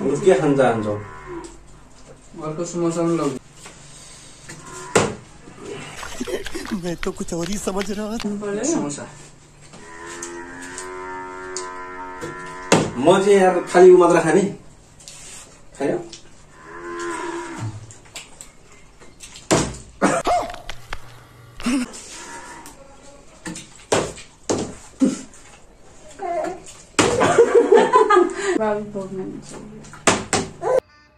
के खान चाहन्छौ घरको मैं तो कुछ और ही समझ रहा था समोसा म चाहिँ यहाँ खाली मात्र खाने खायो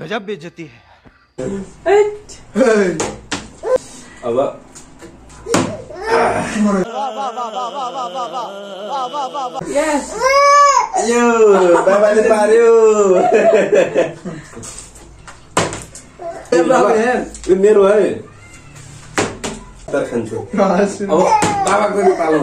गजब बेचती है अब मेरो है तर खान्छु पालो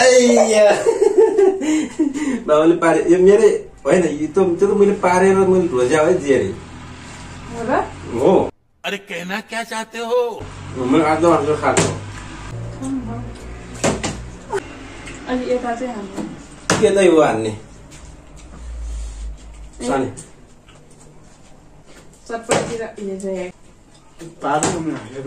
बाबाले पारे यो मेरो होइन यो त त्यो त मैले पारेर मैले ढोज्या है जियारी हो अरे कहना क्या चाहते हो म आज अर्को खाएको अनि यता चाहिँ के नै हो हान्ने सानी चटपटीतिर पार्नु हालेर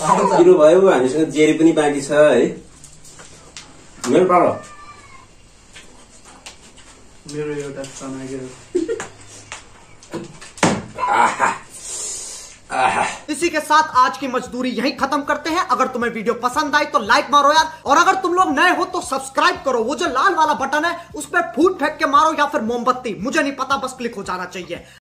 भयो हामीसँग जेरी पनि बाँकी छ है मेरो पार मेरो एउटा इसी के साथ आज की मजदूरी यहीं खत्म करते हैं अगर तुम्हें वीडियो पसंद आई तो लाइक मारो यार और अगर तुम लोग नए हो तो सब्सक्राइब करो वो जो लाल वाला बटन है उस पर फूट फेंक के मारो या फिर मोमबत्ती मुझे नहीं पता बस क्लिक हो जाना चाहिए